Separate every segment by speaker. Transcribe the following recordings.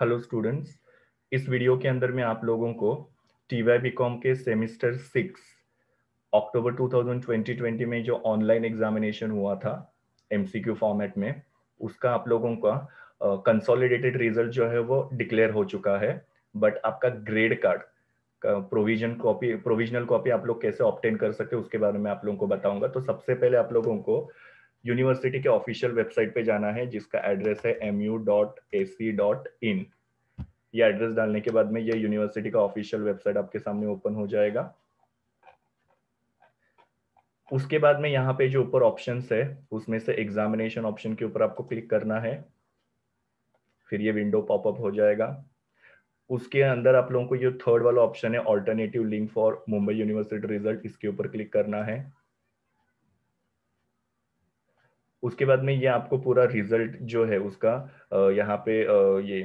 Speaker 1: Hello students इस video के अंदर मैं आप लोगों को टी वाई बी कॉम के सेमिस्टर सिक्स अक्टूबर 2020 में जो ऑनलाइन एग्जामिनेशन हुआ था एमसीक्यू फॉर्मेट में उसका आप लोगों का कंसोलिडेटेड uh, रिज़ल्ट जो है वो डिक्लेयर हो चुका है। बट आपका grade card provision copy provisional copy आप लोग कैसे ऑप्टेन कर सकते उसके बारे में आप लोगों को बताऊँगा। तो सबसे पहले आप लोगों को यूनिवर्सिटी के ऑफिशियल वेबसाइट पे जाना है, जिसका एड्रेस है M U dot A C dot in ये एड्रेस डालने के बाद में ये यूनिवर्सिटी का ऑफिशियल वेबसाइट आपके सामने ओपन हो जाएगा। उसके बाद में यहाँ पे जो ऊपर ऑप्शन है, उसमें से एग्जामिनेशन ऑप्शन के ऊपर आपको क्लिक करना है। फिर ये विंडो पॉपअप हो जाएगा। उसके अंदर आप लोगों को ये थर्ड वाला ऑप्शन है alternative link for Mumbai university result इसके ऊपर क्लिक करना है। उसके बाद में ये आपको पूरा रिज़ल्ट जो है उसका यहाँ पे ये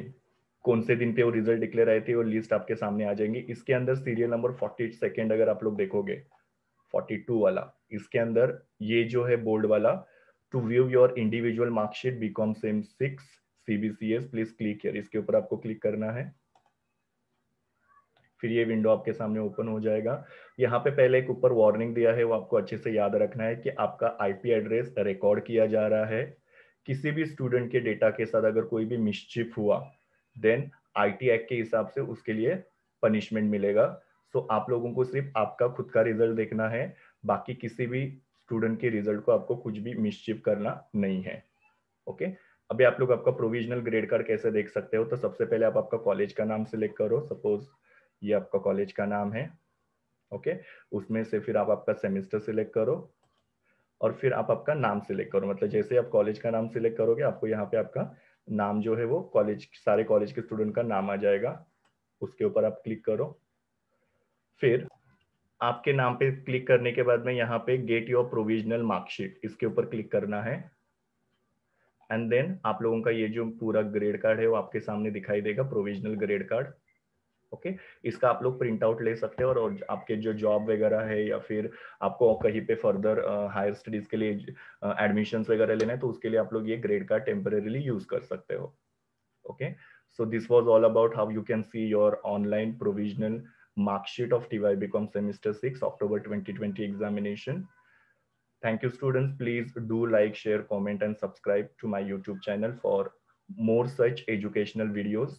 Speaker 1: कौन से दिन पे वो रिज़ल्ट डिक्लेयर आए थे वो लिस्ट आपके सामने आ जाएँगे। इसके अंदर सीरियल नंबर फोर्टी सेकेंड अगर आप लोग देखोगे फोर्टी टू वाला, इसके अंदर ये जो है बोर्ड वाला to view your individual marksheet BCom sem six CBCS please click इसके ऊपर आपको क्लिक करना है। फिर ये विंडो आपके सामने ओपन हो जाएगा। यहाँ पे पहले एक ऊपर वार्निंग दिया है वो आपको अच्छे से याद रखना है कि आपका आईपी एड्रेस रिकॉर्ड किया जा रहा है। किसी भी स्टूडेंट के डेटा के साथ अगर कोई भी मिसचिप हुआ देन आईटी एक्ट के हिसाब से उसके लिए पनिशमेंट मिलेगा। सो so, आप लोगों को सिर्फ़ आपका खुद का रिज़ल्ट देखना है बाकी किसी भी स्टूडेंट के रिज़ल्ट को आपको कुछ भी मिसचिप करना नहीं है। Okay okay? अभी आप लोग आपका प्रोविजनल ग्रेड कार्ड कैसे देख सकते हो? तो सबसे पहले आप आपका कॉलेज का नाम सिलेक्ट करो। सपोज़ ये आपका कॉलेज का नाम है ओके उसमें से फिर आप आपका सेमेस्टर सिलेक्ट करो और फिर आप आपका नाम सिलेक्ट करो। मतलब जैसे आप कॉलेज का नाम सिलेक्ट करोगे, आपको यहाँ पे आपका नाम जो है वो कॉलेज सारे कॉलेज के स्टूडेंट का नाम आ जाएगा। उसके ऊपर आप क्लिक करो। फिर आपके नाम पे क्लिक करने के बाद में यहाँ पे गेट योर प्रोविजनल मार्कशीट इसके ऊपर क्लिक करना है। एंड देन आप लोगों का ये जो पूरा ग्रेड कार्ड है वो आपके सामने दिखाई देगा provisional grade card okay? okay? इसका आप लोग प्रिंटआउट ले सकते हैं और आपके जो जॉब वगैरह है या फिर आपको कहीं पे फर्दर हायर स्टडीज़ के लिए एडमिशन वगैरह लेना है तो उसके लिए आप लोग ये ग्रेड कार्ड टेम्परेली यूज़ कर सकते हो। Okay? So this was all about how you can see your online provisional marksheet of T Y BCom six October twenty examination thank you students please do like share comment and subscribe to my YouTube channel for more such educational videos